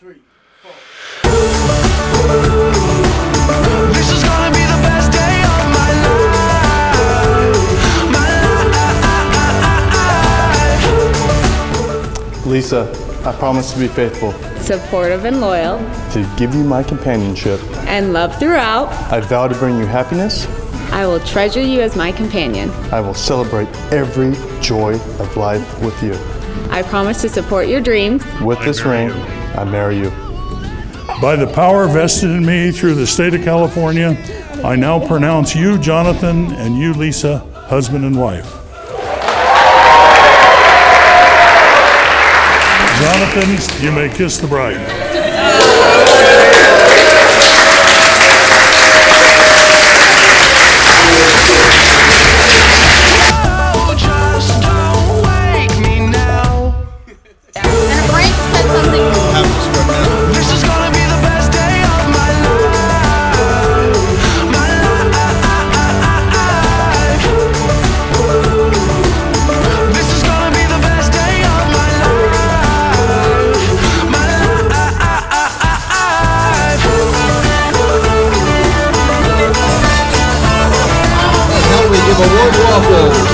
three, four. Lisa, I promise to be faithful, supportive and loyal, to give you my companionship, and love throughout. I vow to bring you happiness. I will treasure you as my companion. I will celebrate every joy of life with you. I promise to support your dreams. With this ring, I marry you. By the power vested in me through the state of California, I now pronounce you, Jonathan, and you, Lisa, husband and wife. Jonathan, you may kiss the bride. Life.